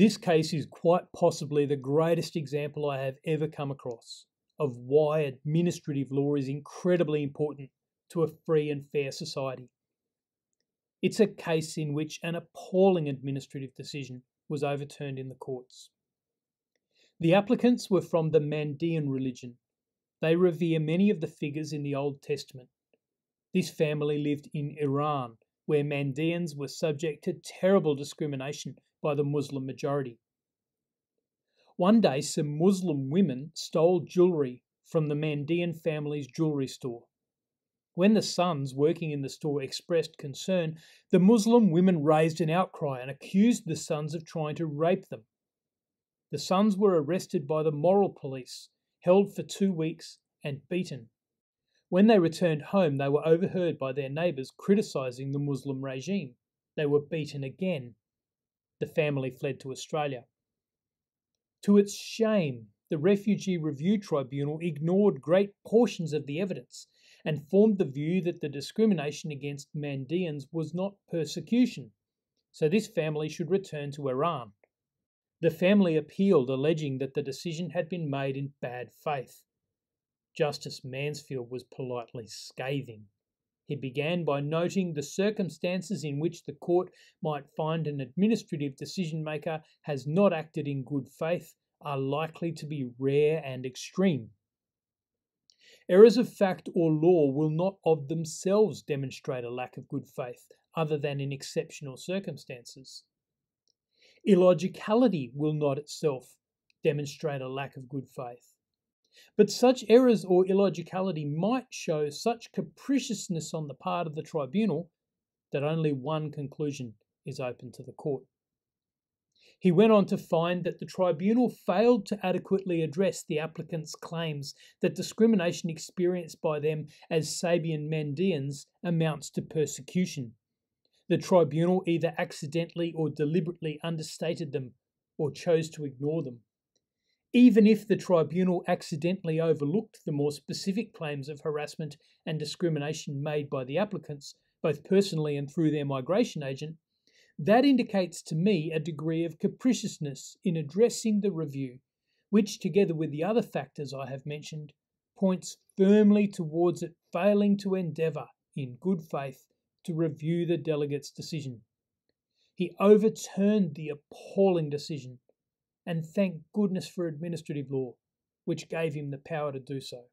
This case is quite possibly the greatest example I have ever come across of why administrative law is incredibly important to a free and fair society. It's a case in which an appalling administrative decision was overturned in the courts. The applicants were from the Mandean religion. They revere many of the figures in the Old Testament. This family lived in Iran, where Mandeans were subject to terrible discrimination by the Muslim majority. One day, some Muslim women stole jewellery from the Mandean family's jewellery store. When the sons working in the store expressed concern, the Muslim women raised an outcry and accused the sons of trying to rape them. The sons were arrested by the moral police, held for two weeks, and beaten. When they returned home, they were overheard by their neighbours criticising the Muslim regime. They were beaten again the family fled to Australia. To its shame, the Refugee Review Tribunal ignored great portions of the evidence and formed the view that the discrimination against Mandeans was not persecution, so this family should return to Iran. The family appealed, alleging that the decision had been made in bad faith. Justice Mansfield was politely scathing. He began by noting the circumstances in which the court might find an administrative decision maker has not acted in good faith are likely to be rare and extreme. Errors of fact or law will not of themselves demonstrate a lack of good faith, other than in exceptional circumstances. Illogicality will not itself demonstrate a lack of good faith. But such errors or illogicality might show such capriciousness on the part of the tribunal that only one conclusion is open to the court. He went on to find that the tribunal failed to adequately address the applicant's claims that discrimination experienced by them as Sabian Mandeans amounts to persecution. The tribunal either accidentally or deliberately understated them or chose to ignore them even if the tribunal accidentally overlooked the more specific claims of harassment and discrimination made by the applicants, both personally and through their migration agent, that indicates to me a degree of capriciousness in addressing the review, which, together with the other factors I have mentioned, points firmly towards it failing to endeavour, in good faith, to review the delegate's decision. He overturned the appalling decision and thank goodness for administrative law, which gave him the power to do so.